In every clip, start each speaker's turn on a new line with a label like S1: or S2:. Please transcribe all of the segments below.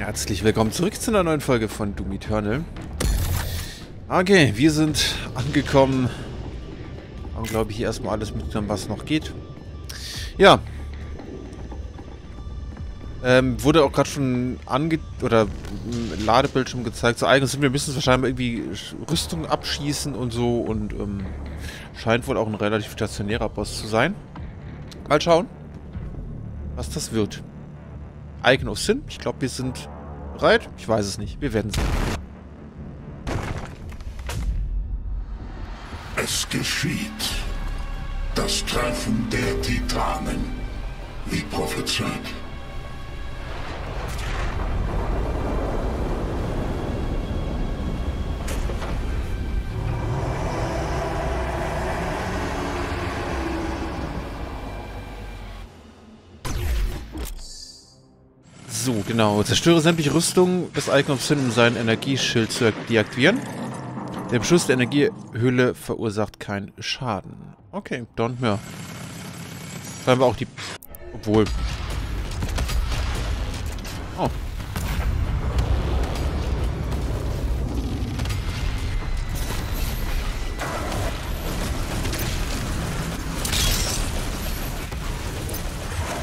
S1: Herzlich willkommen zurück zu einer neuen Folge von Doom Eternal. Okay, wir sind angekommen. Haben, glaube ich, hier erstmal alles mitgenommen, was noch geht. Ja. Ähm, wurde auch gerade schon ange... oder im Ladebildschirm gezeigt. So eigentlich sind wir müssen wahrscheinlich irgendwie Rüstung abschießen und so und ähm, scheint wohl auch ein relativ stationärer Boss zu sein. Mal schauen, was das wird. Icon of Sin. Ich glaube, wir sind bereit. Ich weiß es nicht. Wir werden sehen.
S2: Es geschieht. Das Treffen der Titanen. Wie prophezeit.
S1: So, genau. Zerstöre sämtliche Rüstung des Icon of Sin, um seinen Energieschild zu deaktivieren. Der Beschuss der Energiehülle verursacht keinen Schaden. Okay, dann, ja. Dann haben wir auch die... Obwohl... Oh.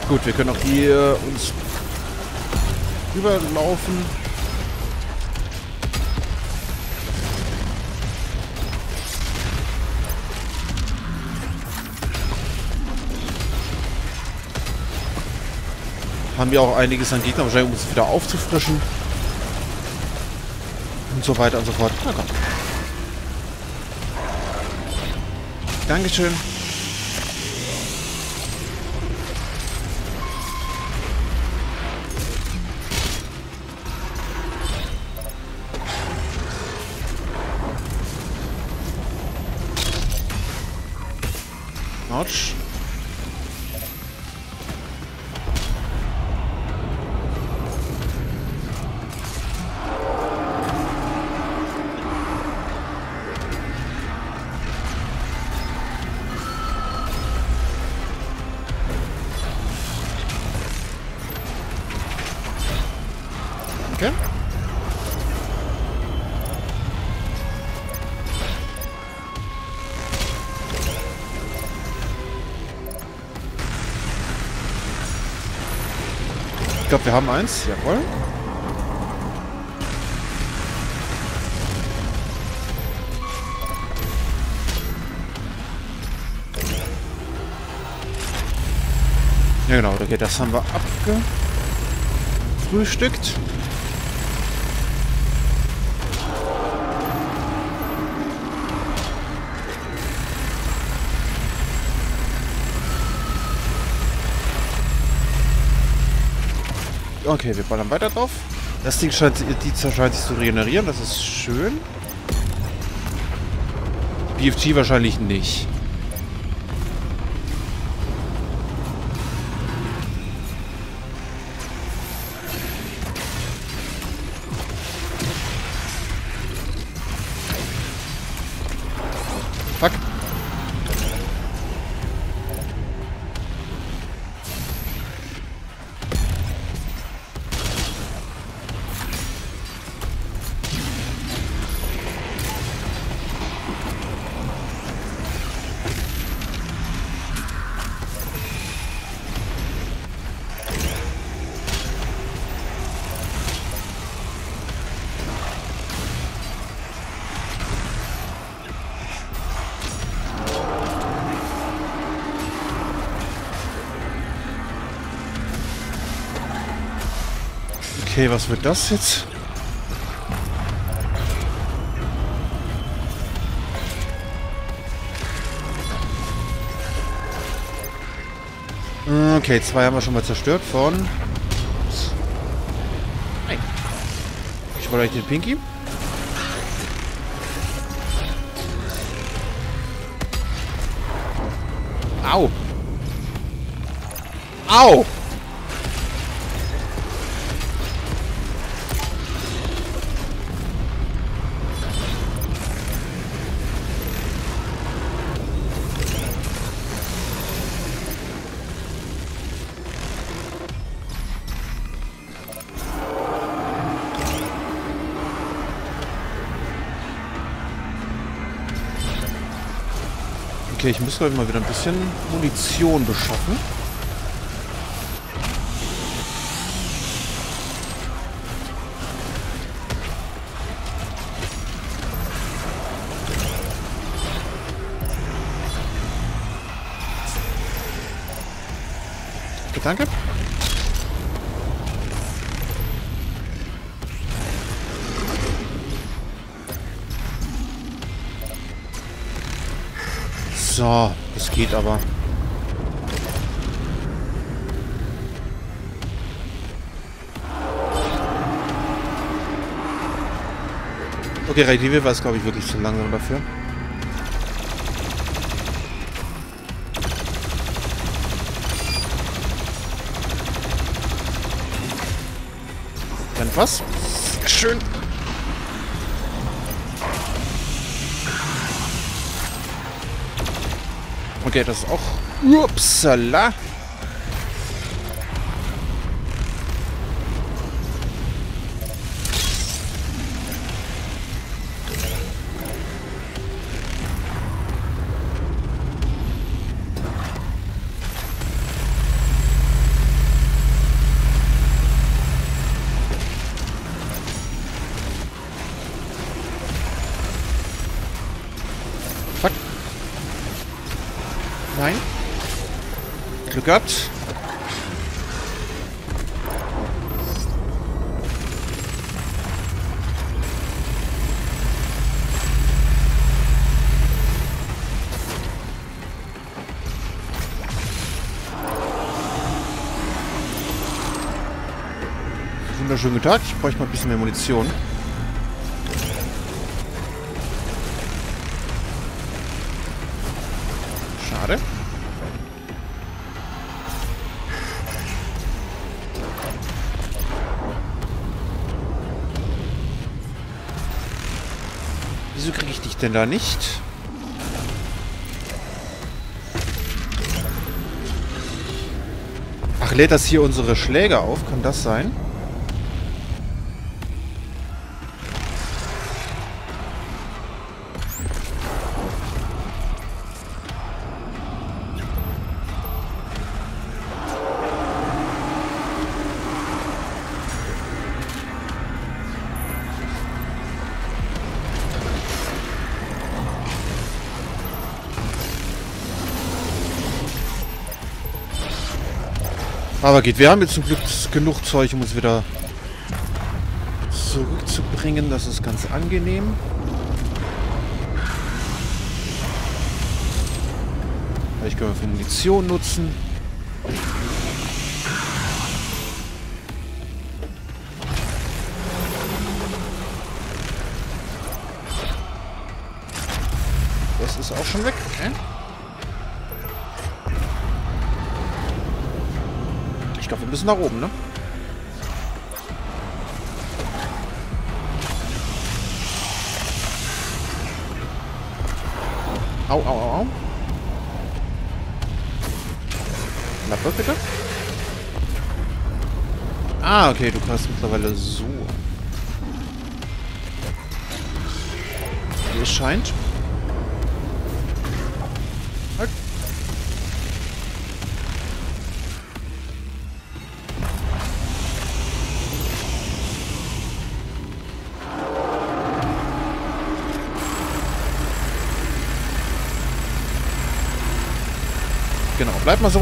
S1: Gut, wir können auch hier uns rüberlaufen. Haben wir auch einiges an Gegner, wahrscheinlich um es wieder aufzufrischen. Und so weiter und so fort. Na komm. Dankeschön. Okay. Ich glaube, wir haben eins. Jawohl. Ja genau, okay, das haben wir abgefrühstückt. Okay, wir ballern weiter drauf. Das Ding scheint, die scheint sich zu regenerieren, das ist schön. BFG wahrscheinlich nicht. Okay, was wird das jetzt? Okay, zwei haben wir schon mal zerstört von... Ich wollte euch den Pinky. Au. Au. Okay, ich muss, glaube mal wieder ein bisschen Munition beschaffen. Danke. So, das geht aber. Okay, Radive war es, glaube ich, wirklich zu langsam dafür. Dann was? Schön. Okay, das auch... Upsala. Gehabt. Wunderschönen Tag. Ich bräuchte mal ein bisschen mehr Munition. Ich denn da nicht? Ach, lädt das hier unsere Schläge auf? Kann das sein? Aber geht. Wir haben jetzt zum Glück genug Zeug, um uns wieder zurückzubringen. Das ist ganz angenehm. Vielleicht können wir für Munition nutzen. Nach oben, ne? Au, au, au, au. Klappe, bitte. Ah, okay, du kannst mittlerweile so. Es scheint. Bleib mal so.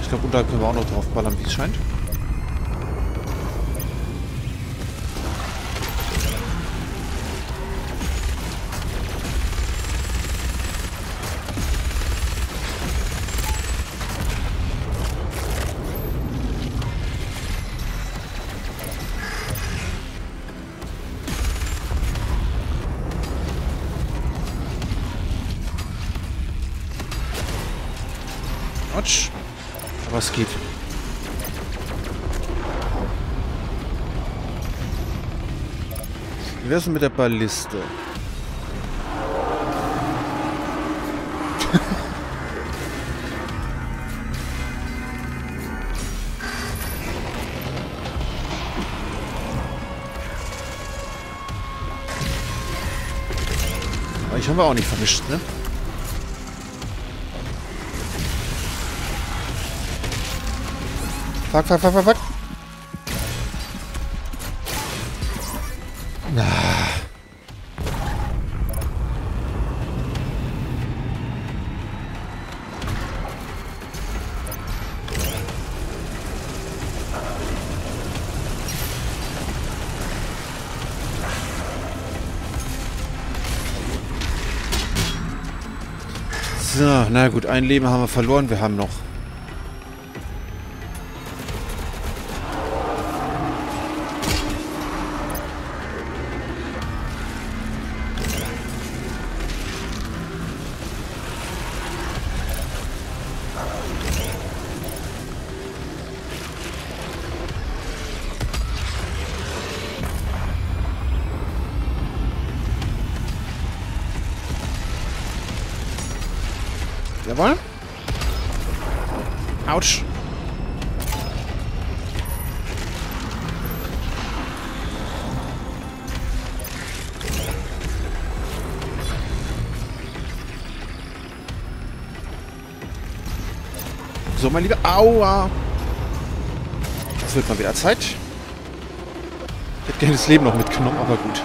S1: Ich glaube, unterhalb können wir auch noch drauf ballern, wie es scheint. Denn mit der Balliste? Euch haben wir auch nicht vermischt, ne? Fuck, fuck, fuck, fuck, fuck. Na gut, ein Leben haben wir verloren, wir haben noch. So, mein Lieber. Aua. Es wird mal wieder Zeit. Ich hätte gerne das Leben noch mitgenommen, aber gut.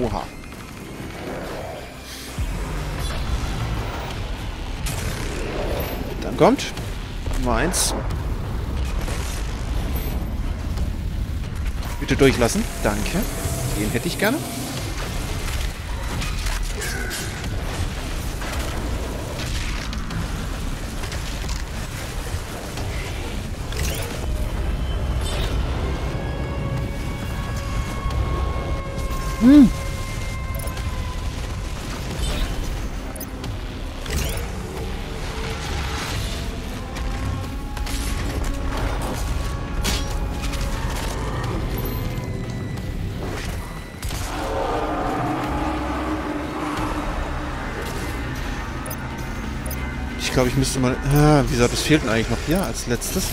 S1: Oha. Dann kommt Nummer 1. durchlassen. Danke. Den hätte ich gerne. Ich glaube, ich müsste mal... Ah, wie gesagt, das fehlt eigentlich noch hier als letztes.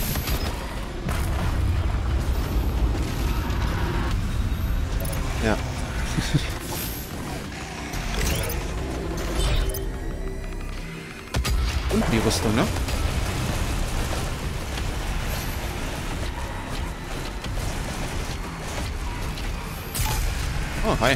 S1: Ja. Und die Rüstung, ne? Oh, hi.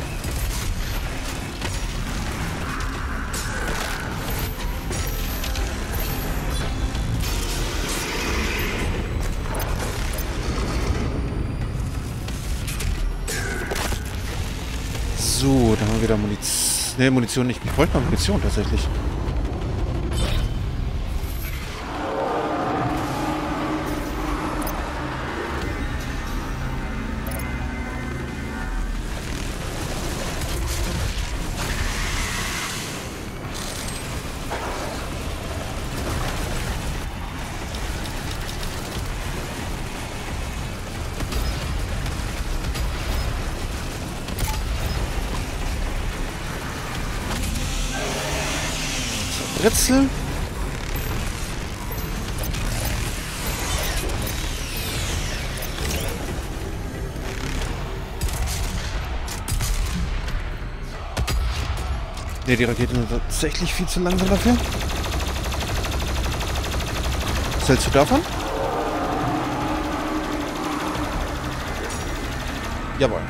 S1: Ne, Munition nicht. Ich wollte mal Munition tatsächlich. Ritzel. Ne, die Raketen sind tatsächlich viel zu langsam dafür. Was hältst du davon? Jawohl.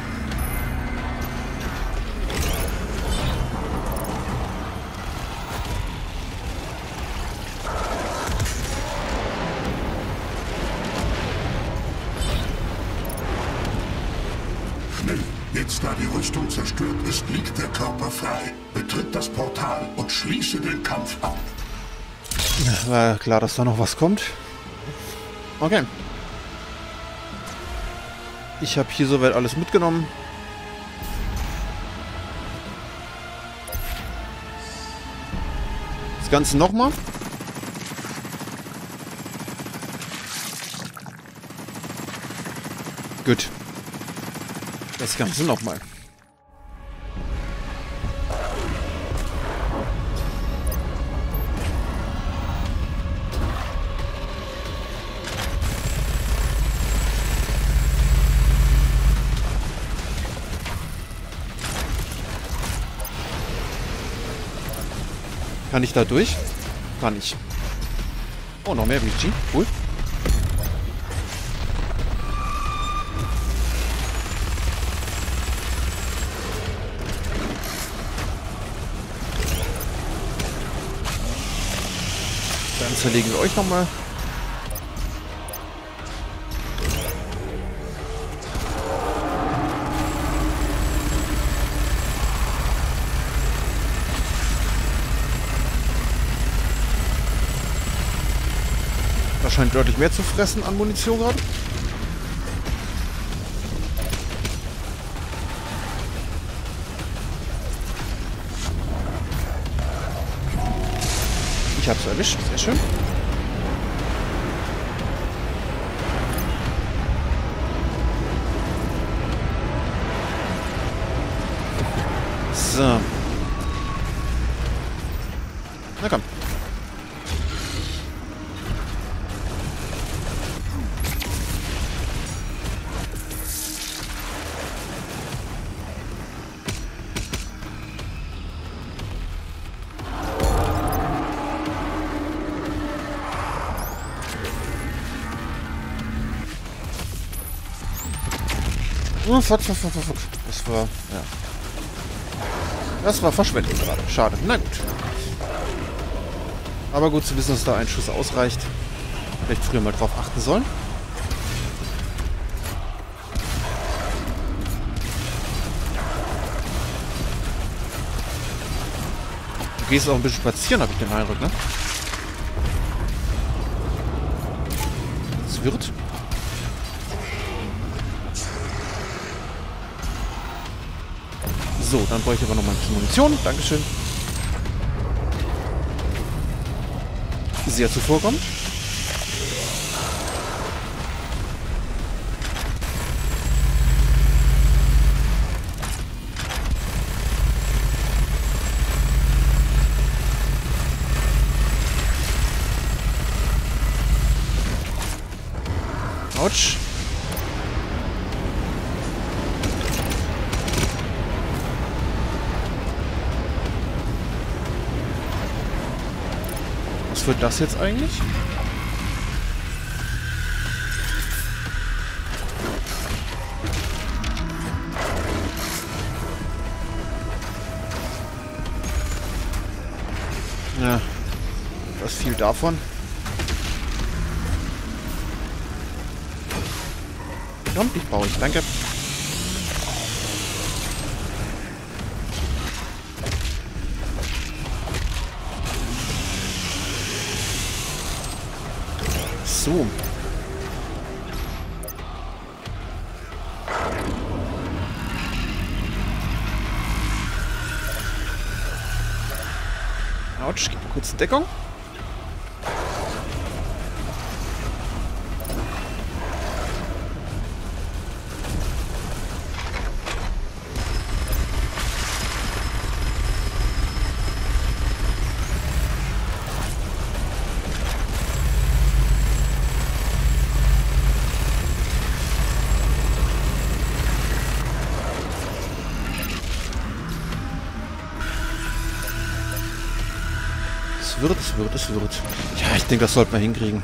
S2: Zerstört ist, liegt der Körper frei. Betritt das Portal und schließe den Kampf ab.
S1: War klar, dass da noch was kommt. Okay. Ich habe hier soweit alles mitgenommen. Das Ganze nochmal. Gut. Das Ganze nochmal. Kann ich da durch? Kann ich. Oh, noch mehr BG. Cool. Dann zerlegen wir euch nochmal. Scheint deutlich mehr zu fressen an Munition gerade. Ich hab's erwischt, sehr schön. So. Na komm. Fuck, fuck, fuck, fuck. Das war, ja. Das war Verschwendung gerade. Schade. Na gut. Aber gut zu wissen, dass da ein Schuss ausreicht. Vielleicht früher mal drauf achten sollen. Du gehst auch ein bisschen spazieren, habe ich den Eindruck, ne? Es wird. So, dann brauche ich aber noch mal ein bisschen Munition. Dankeschön. Sehr zuvorkommt. Autsch. Was wird das jetzt eigentlich? Ja, was viel davon? Komm, ich baue ich, danke. Deckung. Wird, es wird, es wird. Ja, ich denke, das sollten wir hinkriegen.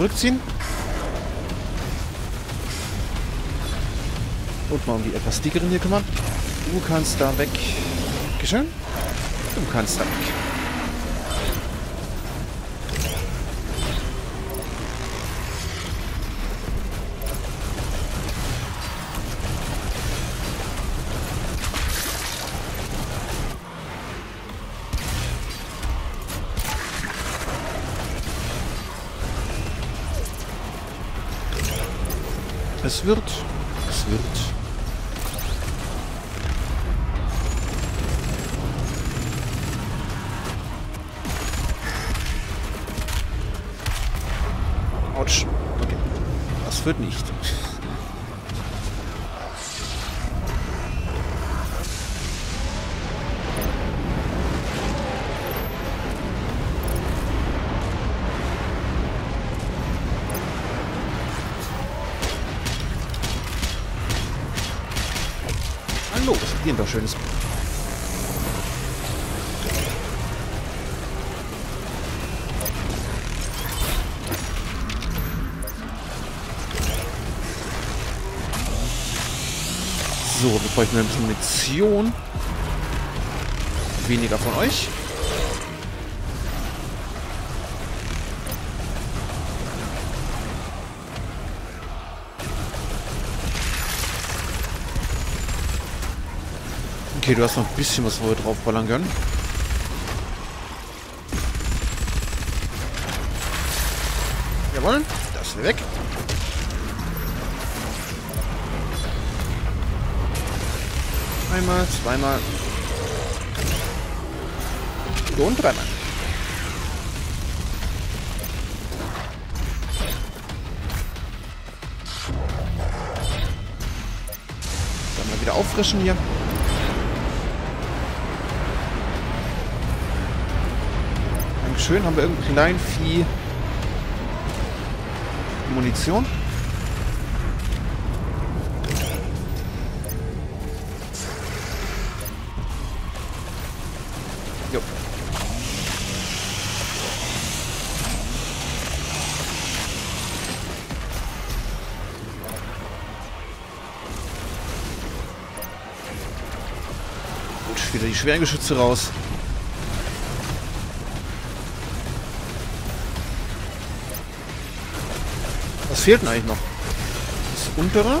S1: Zurückziehen. Und mal um die etwas dickeren hier kümmern. Du kannst da weg. Geschön. Du kannst da weg. Es wird. Es wird. Autsch. Okay. Das wird nicht. Wir bräuchten ein bisschen Munition. Weniger von euch. Okay, du hast noch ein bisschen was, wo wir draufballern können. Jawohl, das ist weg. Einmal, zweimal. Und dreimal. Dann mal wieder auffrischen hier. Dankeschön. Haben wir irgendein Kleinvieh Munition? Wieder die schweren Geschütze raus. Was fehlt denn eigentlich noch? Das untere?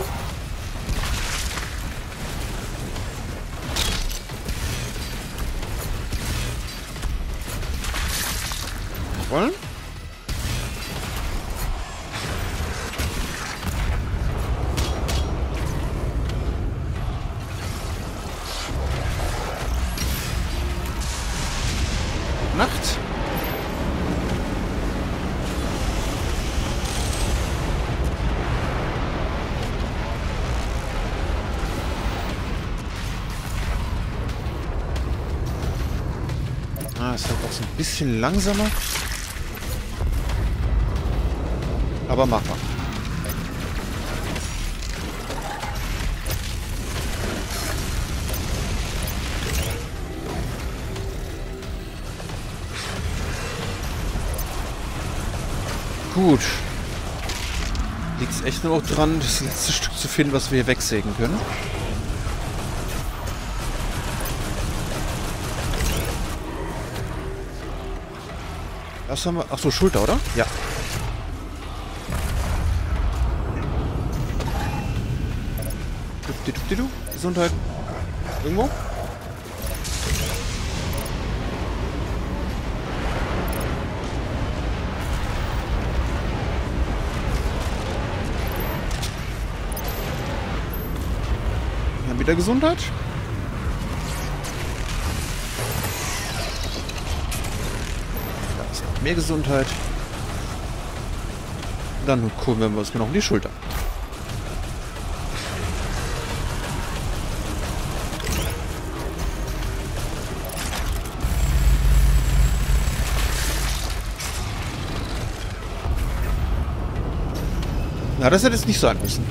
S1: Bisschen langsamer. Aber machbar. Gut. Liegt es echt nur noch dran, das letzte Stück zu finden, was wir hier wegsägen können. Was haben wir? Ach so, Schulter, oder? Ja. Dupdidu. Gesundheit. Irgendwo? Wir haben wieder Gesundheit. Mehr Gesundheit. Dann holen wir uns noch um die Schulter. Na, das hätte es nicht sein müssen.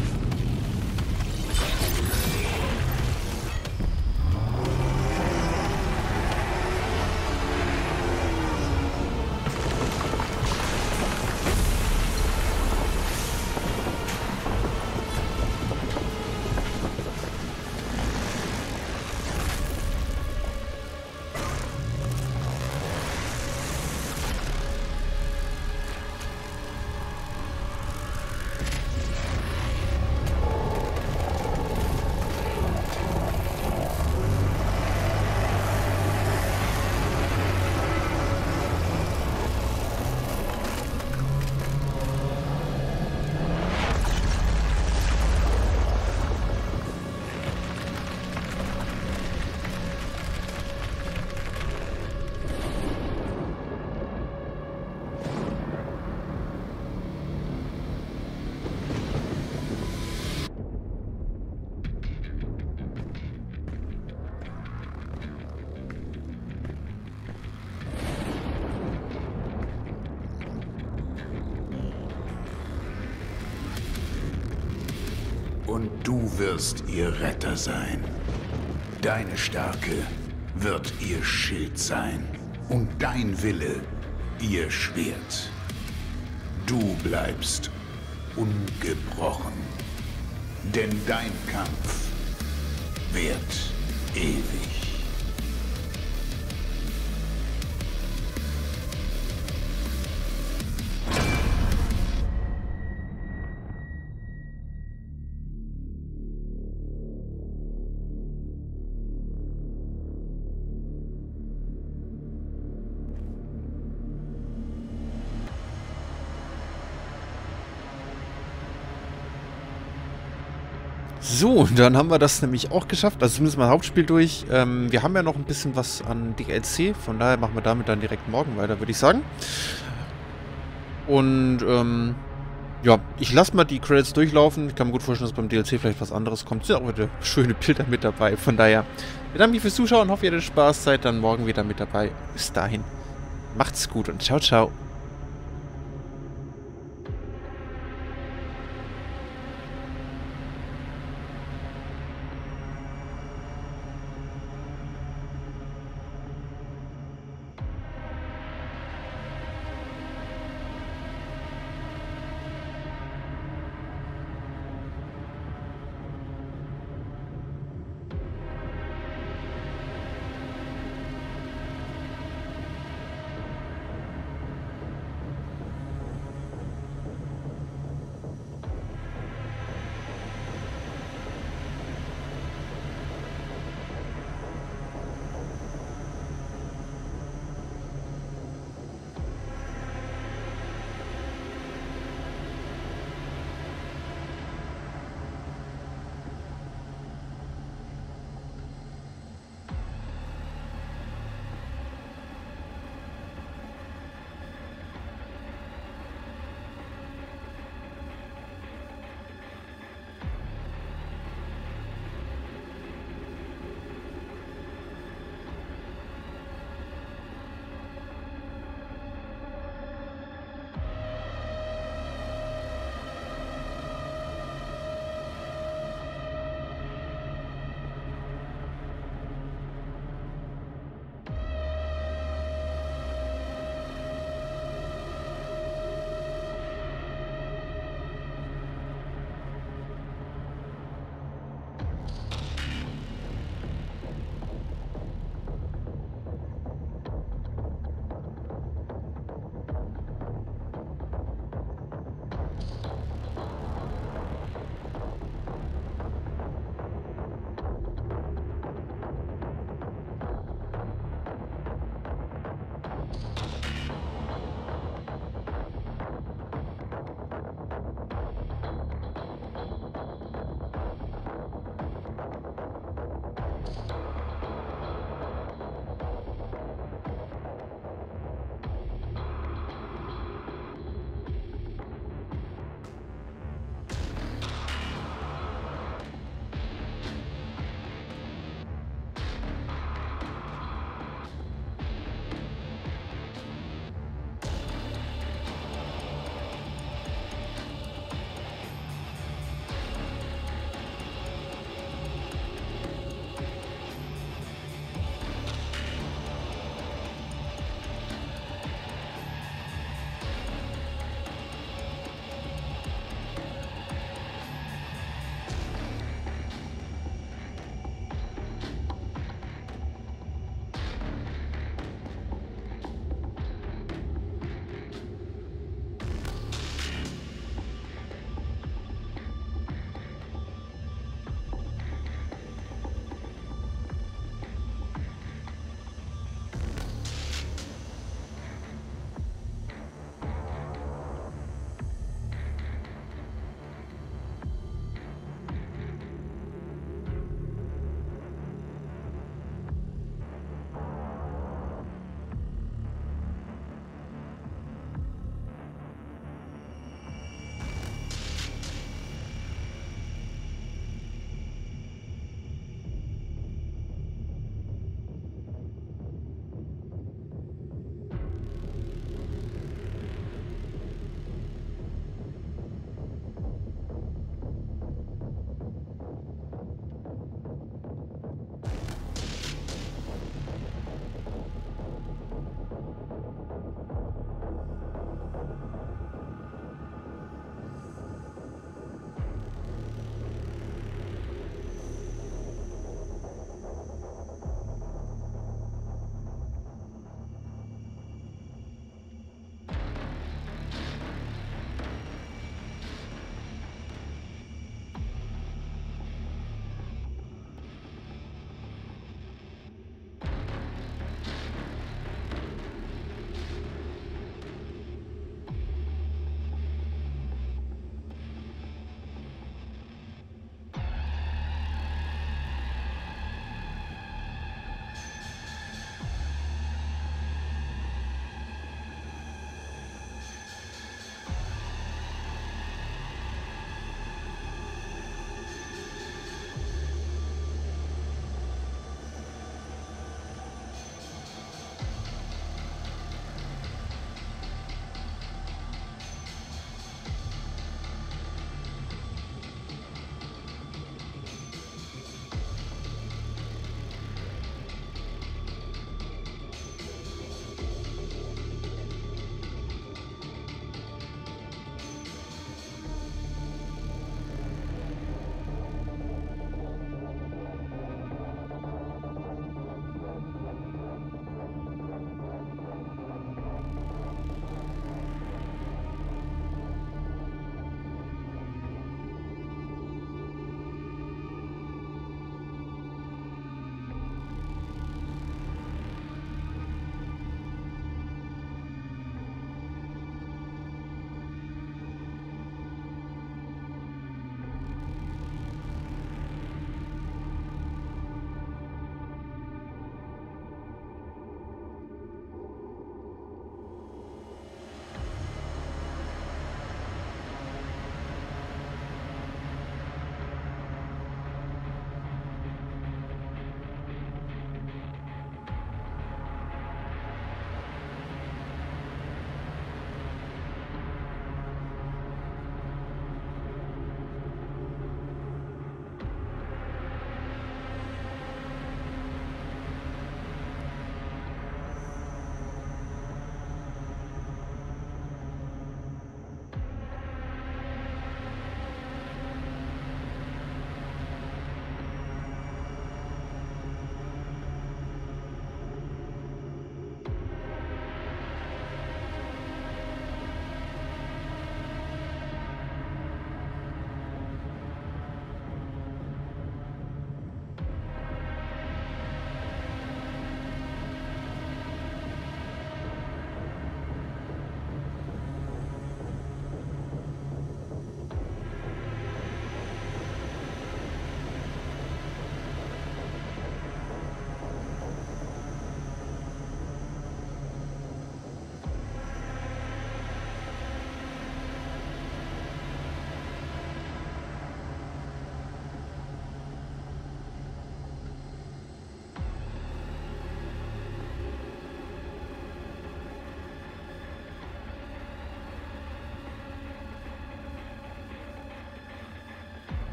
S3: Wirst ihr Retter sein. Deine Stärke wird ihr Schild sein und dein Wille ihr Schwert. Du bleibst ungebrochen, denn dein Kampf währt ewig.
S1: So, dann haben wir das nämlich auch geschafft. Also zumindest mal Hauptspiel durch. Ähm, wir haben ja noch ein bisschen was an DLC. Von daher machen wir damit dann direkt morgen weiter, würde ich sagen. Und, ähm, ja, ich lasse mal die Credits durchlaufen. Ich kann mir gut vorstellen, dass beim DLC vielleicht was anderes kommt. Es sind auch wieder schöne Bilder mit dabei. Von daher, bedanke mich fürs Zuschauen. Hoffe, ihr hattet Spaß. Seid dann morgen wieder mit dabei. Bis dahin, macht's gut und ciao, ciao.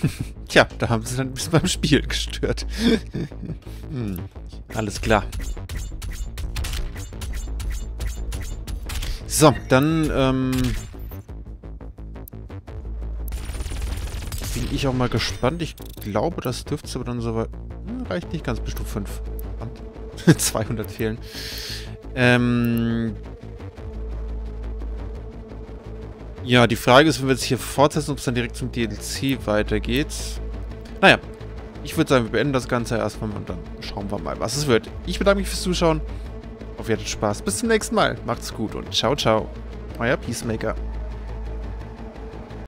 S1: Tja, da haben sie dann ein bisschen beim Spiel gestört. hm, alles klar. So, dann ähm, bin ich auch mal gespannt. Ich glaube, das dürfte aber dann soweit... Hm, reicht nicht ganz bis Stufe 5. 200 fehlen. Ähm, ja, die Frage ist, wenn wir jetzt hier fortsetzen, ob es dann direkt zum DLC weitergeht. Naja, ich würde sagen, wir beenden das Ganze erstmal und dann schauen wir mal, was es wird. Ich bedanke mich fürs Zuschauen. Auf ihr hattet Spaß. Bis zum nächsten Mal. Macht's gut und ciao, ciao. Euer Peacemaker.